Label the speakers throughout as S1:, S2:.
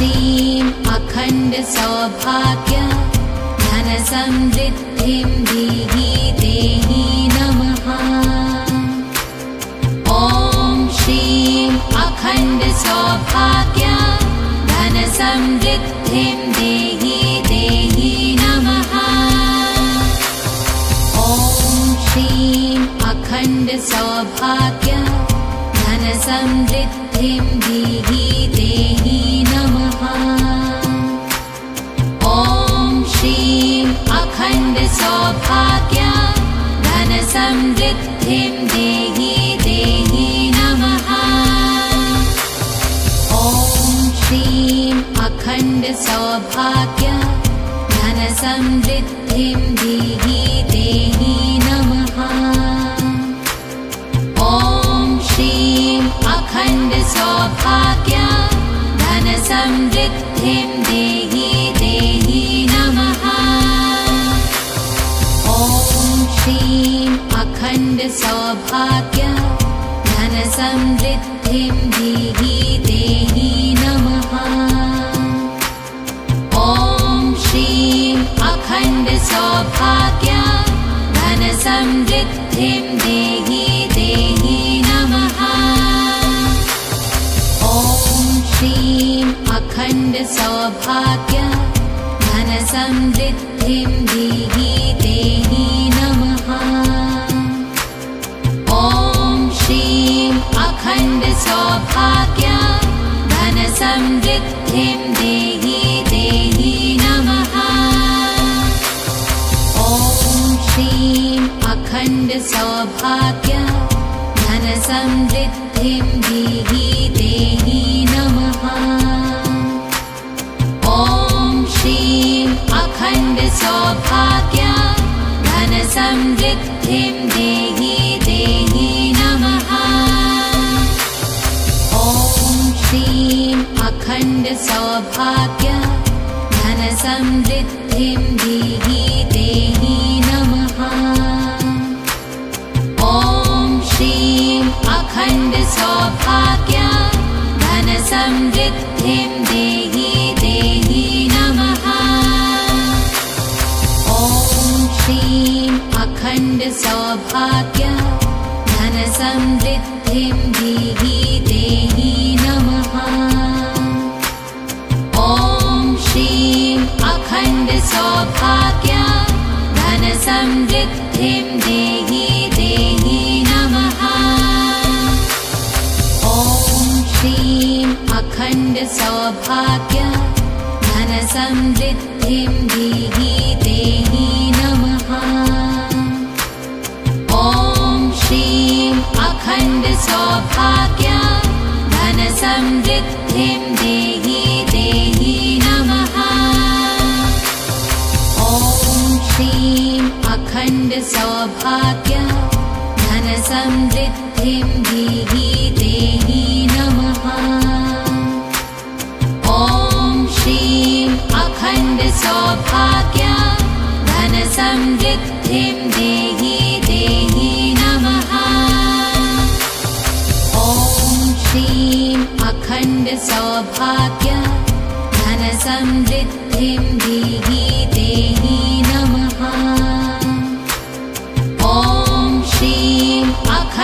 S1: श्रीं अखण्डसौभाग्य धनसमृद्धिं देहि देहि नमः ॐ श्रीं अखण्डसौभाग्य धनसमृद्धिं देहि देहि नमः ॐ श्रीं अखण्डसौभाग्य धनसमृद्धिं देहि देहि अखण्डसौभाग्य धनसमृद्धिं देहि देहि नमः। ॐ श्रीं अखण्डसौभाग्य धनसमृद्धिं देहि देहि नमः। ॐ श्रीं अखण्डसौभाग्य धनसमृद्धिं देहि देहि अखण्डसौभाग्य धनसमृद्धिं देहि देहि नमः। ॐ श्रीं अखण्डसौभाग्य धनसमृद्धिं देहि देहि नमः। ॐ श्रीं अखण्डसौभाग्य धनसमृद्धिं देहि देहि अखण्डसौभाग्य धनसमृद्धिं देहि देहि नमः। ॐ श्रीं अखण्डसौभाग्य धनसमृद्धिं देहि देहि नमः। ॐ श्रीं अखण्डसौभाग्य धनसमृद्धिं देहि देहि अखण्डसौभाग्य धनसमृद्धिं देहि देहि नमः। ॐ श्रीं अखण्डसौभाग्य धनसमृद्धिं देहि देहि नमः। ॐ श्रीं अखण्डसौभाग्य धनसमृद्धिं देहि धनसमृद्धिं देहि देहि नमः। ॐ श्रीं अखण्डसौभाग्य धनसमृद्धिं देहि देहि देहि नमः। ॐ श्रीं अखण्डसौभाग्य धनसमृद्धिं देहि देहि नमः। ॐ श्रीं अखण्डसौभाग्य धनसमृद्धिं देहि देहि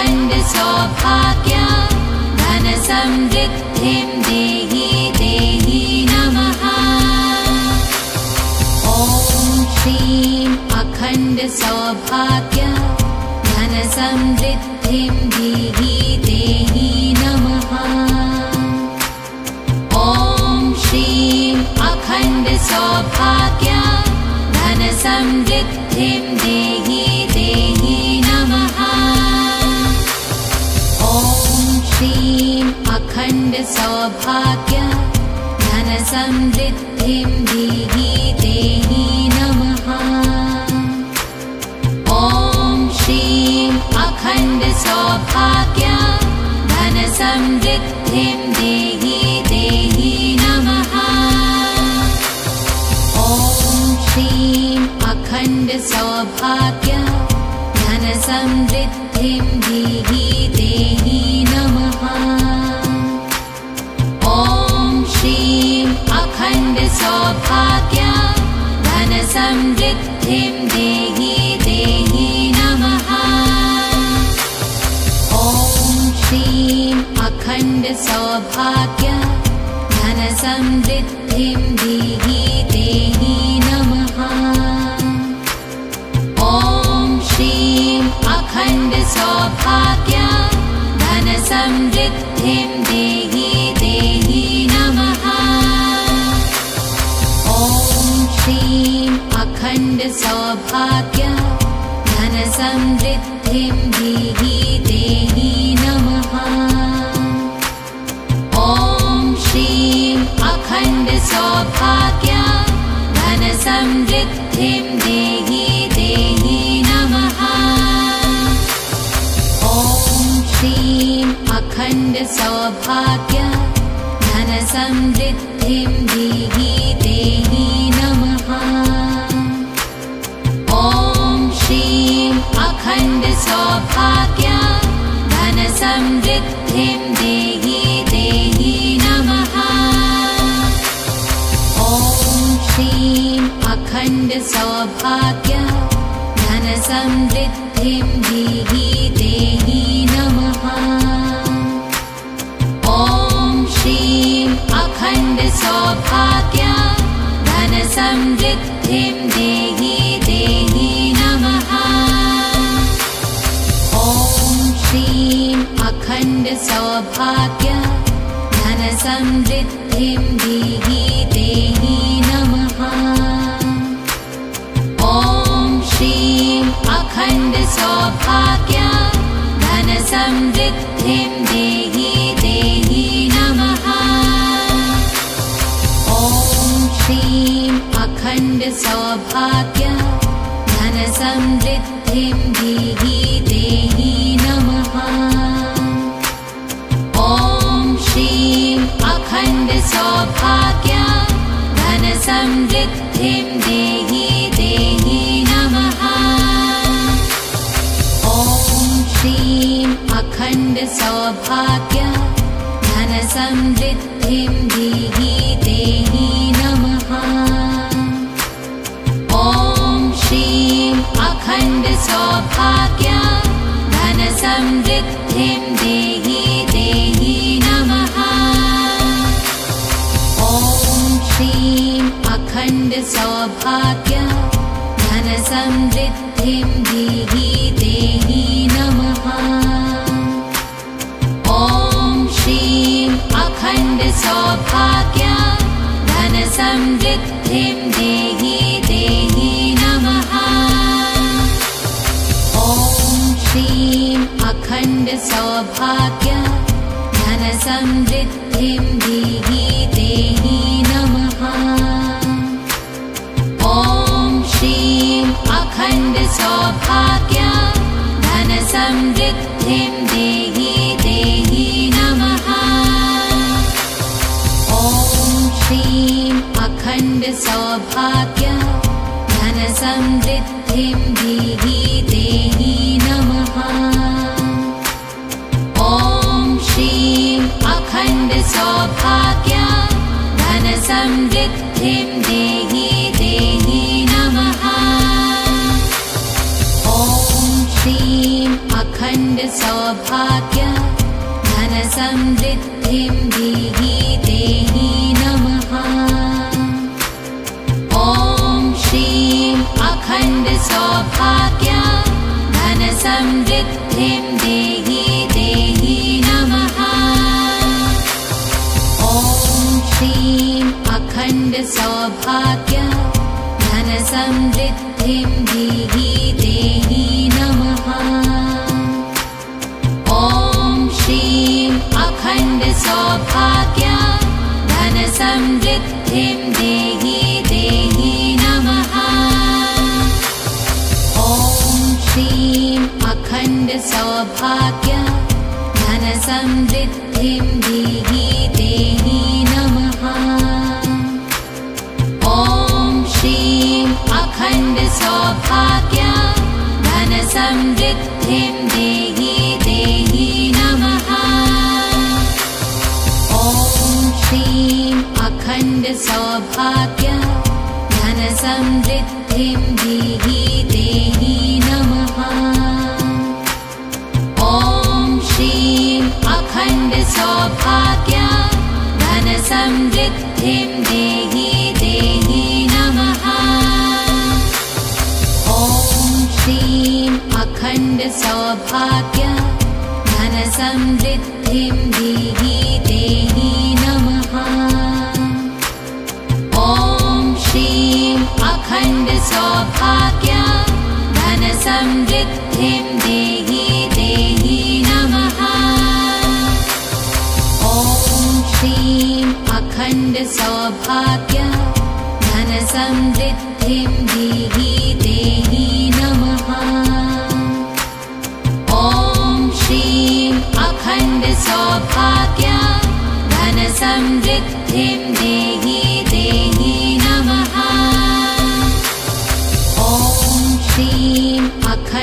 S1: अखण्डसौभाग्य धनसमृद्धिं देहि देहि नमः। ॐ श्रीं अखण्डसौभाग्य धनसमृद्धिं देहि देहि नमः। ॐ श्रीं अखण्डसौभाग्य धनसमृद्धिं देहि देहि ॐ श्रीं अखण्डसौभाग्य धनसमृद्धिं देहि देहि नमः। ॐ श्रीं अखण्डसौभाग्य धनसमृद्धिं देहि देहि नमः। ॐ श्रीं अखण्डसौभाग्य धनसमृद्धिं देहि देहि नमः धनसमृद्धिं देहि देहि नमः। ॐ श्रीं अखण्ड सौभाग्य धनसमृद्धिं देहि देहि नमः। ॐ श्रीं अखण्ड सौभाग्य धनसमृद्धिं देहि सौभाग्य धनसमृद्धिं देहि देहि नमः। ॐ श्रीं अखण्ड सौभाग्य धनसमृद्धिं देहि देहि नमः। ॐ श्रीं अखण्ड सौभाग्य धनसमृद्धिं देहि देहि सौभाग्य धनसमृद्धिं देहि देहि नमः। ॐ श्रीं अखण्ड सौभाग्य धनसमृद्धिं देहि देहि नमः। ॐ श्रीं अखण्ड सौभाग्य धनसमृद्धिं देहि देहि नमः। ॐ श्रीं अखण्ड सौभाग्य धनसमृद्धिं देहि देहि नमः। ॐ श्रीं अखण्ड सौभाग्य धनसमृद्धिं देहि देहि अखण्ड सौभाग्य धनसमृद्धिं देहि देहि नमः। ॐ श्रीं अखण्ड सौभाग्य धनसमृद्धिं देहि देहि नमः। ॐ श्रीं अखण्ड सौभाग्य धनसमृद्धिं देहि देहि सौभाग्य धनसमृद्धिं देहि देहि नमः। ॐ श्रीं अखण्ड सौभाग्य धनसमृद्धिं देहि देहि नमः। ॐ श्रीं अखण्ड सौभाग्य धनसमृद्धिं देहि देहि अखण्ड सौभाग्य धनसमृद्धिं देहि देहि नमः। ॐ श्रीं अखण्ड सौभाग्य धनसमृद्धिं देहि देहि नमः। ॐ श्रीं अखण्ड सौभाग्य धनसमृद्धिं देहि देहि सौभाग्य धनसमृद्धिं देहि देहि नमः। ॐ श्रीं अखण्ड सौभाग्य धनसमृद्धिं देहि देहि नमः। ॐ श्रीं अखण्ड सौभाग्य धनसमृद्धिं देहि देहि देहि देहि नमः। ॐ श्रीं अखण्ड सौभाग्य धनसमृद्धिं देहि देहि नमः। ॐ श्रीं अखण्ड सौभाग्य धनसमृद्धिं देहि देहि अखण्ड सौभाग्य धनसमृद्धिं समृद्धिं देहि नमः। ॐ श्रीं अखण्ड सौभाग्य धनसमृद्धिं देहि देहि नमः। ॐ श्रीं अखण्ड सौभाग्य धनसमृद्धिं देहि देहि अखण्ड सौभाग्य धनसमृद्धिं देहि देहि नमः। ॐ श्रीं अखण्ड सौभाग्य धनसमृद्धिं देहि देहि नमः। ॐ श्रीं अखण्ड सौभाग्य धनसमृद्धिं देहि देहि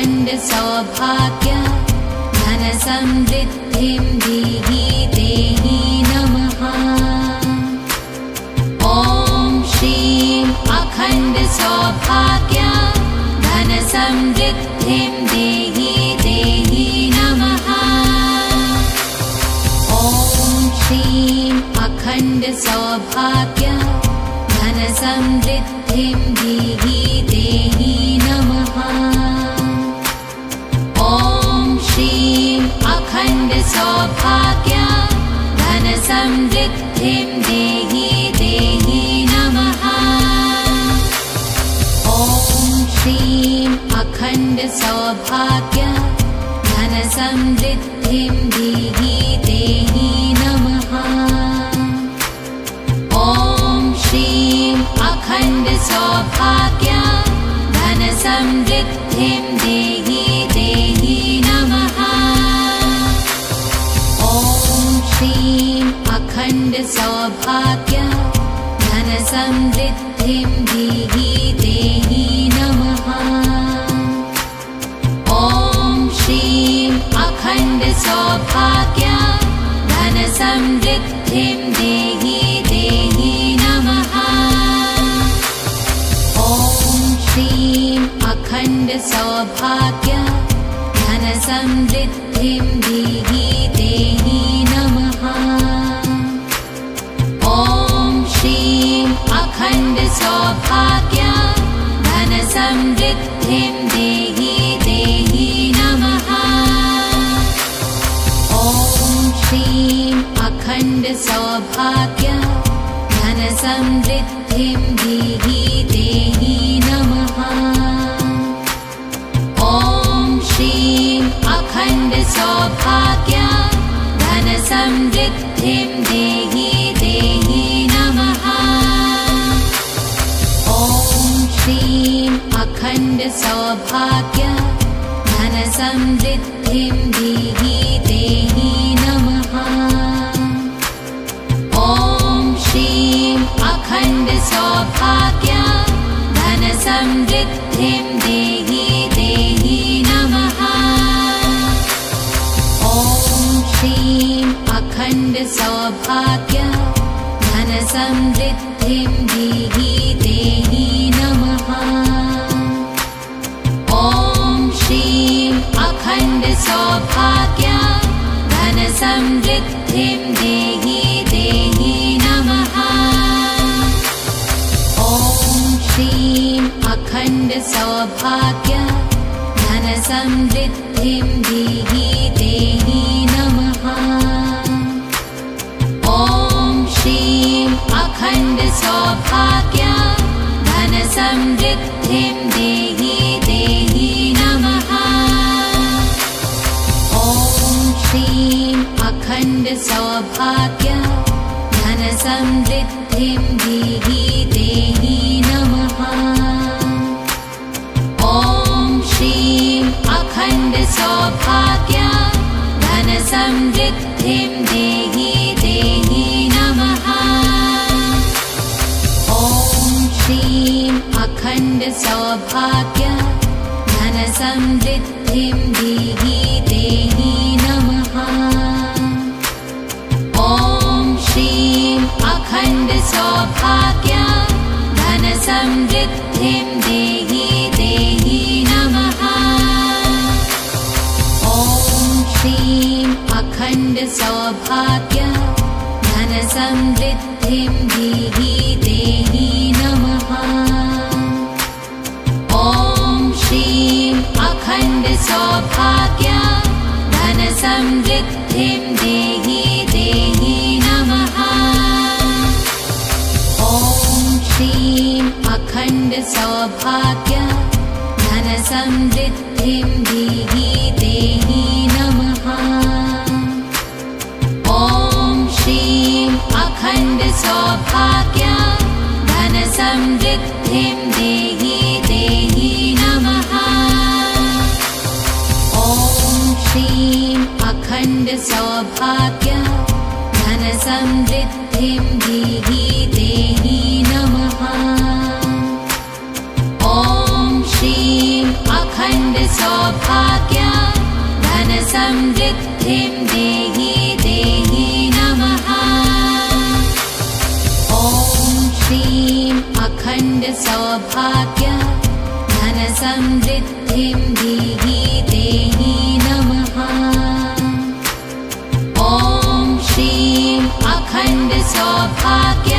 S1: अखण्ड सौभाग्य धनसमृद्धिं देहि देहि नमः। ॐ श्रीं अखण्ड सौभाग्य धनसमृद्धिं देहि देहि नमः। ॐ श्रीं अखण्ड सौभाग्य धनसमृद्धिं देहि धनसमृद्धिं देहि देहि नमः। ॐ श्रीं अखण्ड सौभाग्य धनसमृद्धिं देहि देहि नमः। ॐ श्रीं अखण्ड सौभाग्य धनसमृद्धिं देहि देहि नमः अखण्ड सौभाग्य धनसमृद्धिं देहि देहि नमः। ॐ श्रीं अखण्ड सौभाग्य धनसमृद्धिं देहि देहि नमः। ॐ श्रीं अखण्ड सौभाग्य धनसमृद्धिं देहि देहि सौभाग्य धनसमृद्धिं देहि देहि नमः। ॐ श्रीं अखण्ड सौभाग्य धनसमृद्धिं देहि देहि नमः। ॐ श्रीं अखण्ड सौभाग्य धनसमृद्धिं देहि देहि अखण्ड धनसमृद्धिं देहि देहि नमः। ॐ श्रीं अखण्ड सौभाग्य धनसमृद्धिं देहि देहि नमः। ॐ श्रीं अखण्ड सौभाग्य धनसमृद्धिं देहि देहि सौभाग्य धनसमृद्धिं देहि देहि नमः। ॐ श्रीं अखण्ड सौभाग्य धनसमृद्धिं देहि देहि नमः। ॐ श्रीं अखण्ड सौभाग्य देहि देहि सौभाग्य धनसमृद्धिं देहि देहि नमः। ॐ श्रीं अखण्ड सौभाग्य धनसमृद्धिं देहि देहि नमः। ॐ श्रीं अखण्ड सौभाग्य धनसमृद्धिं देहि देहि सौभाग्य धन देहि देहि नमः। ॐ श्रीं अखण्ड सौभाग्य धन देहि देहि नमः। ॐ श्रीं अखण्ड सौभाग्य धन देहि देही अखण्डसौभाग्य धनसमृद्धिं अखण्डसौभाग्य धनसमृद्धिं देहि देहि नमः। ॐ श्रीं अखण्डसौभाग्य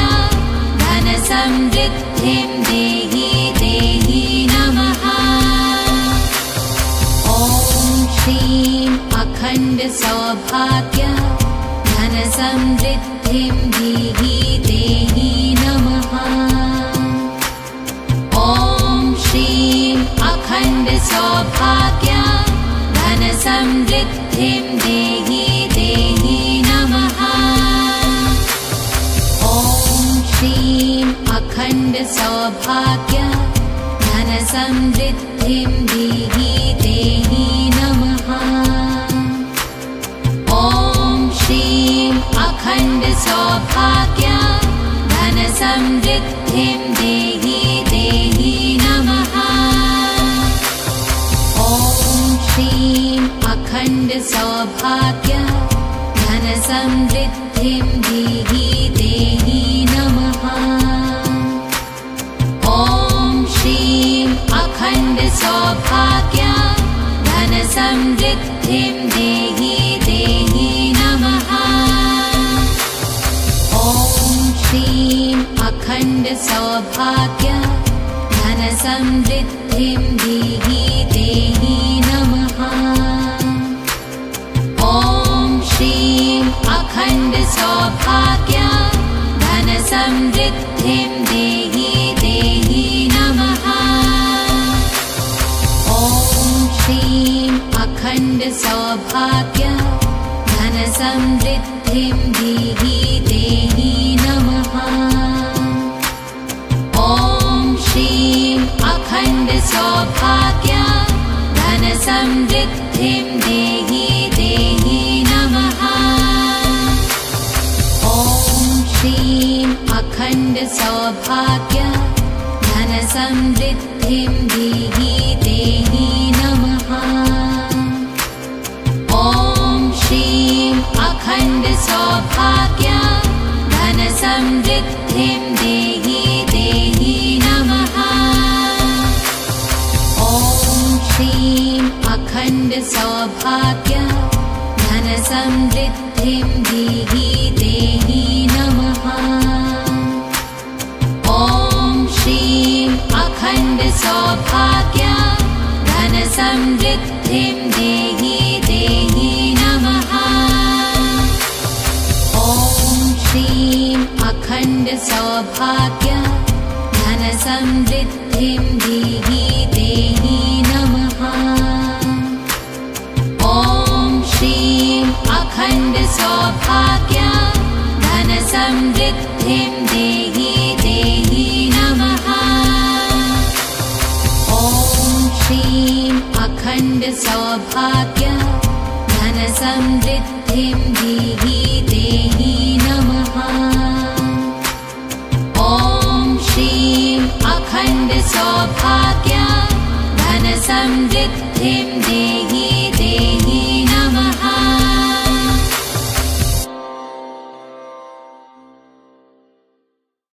S1: धनसमृद्धिं देहि देहि नमः। ॐ श्रीं अखण्डसौभाग्य धनसमृद्धिं देहि देहि अखण्डसौभाग्य धनसमृद्धिं देहि देहि नमः ॐ श्रीं अखण्डसौभाग्य धनसमृद्धिं देहि देहि नमः ॐ श्रीं अखण्डसौभाग्य धनसमृद्धिं देहि देहि अखण्डसौभाग्य धनसमृद्धिं देहि देहि नमः। ॐ श्रीं अखण्डसौभाग्य धनसमृद्धिं देहि देहि नमः। ॐ श्रीं अखण्डसौभाग्य धनसमृद्धिं देहि देहि अखण्डसौभाग्य धनसमृद्धिं देहि देहि नमः। ॐ श्रीं अखण्डसौभाग्य धनसमृद्धिं देहि देहि नमः। ॐ श्रीं अखण्डसौभाग्य धनसमृद्धिं देहि देहि अखण्डसौभाग्य धनसमृद्धिं देहि देहि नमः। ॐ श्रीं अखण्डसौभाग्य धनसमृद्धिं देहि देहि नमः। ॐ श्रीं अखण्डसौभाग्य धनसमृद्धिं देहि देहि देहि देहि नमः। ॐ श्रीं अखण्डसौभाग्य धनसमृद्धिं देहि देहि नमः। ॐ श्रीं अखण्डसौभाग्य धनसमृद्धिं देहि देहि अखण्डसौभाग्य धनसमृद्धिं देहि देहि नमः। ॐ श्रीं अखण्डसौभाग्य धनसमृद्धिं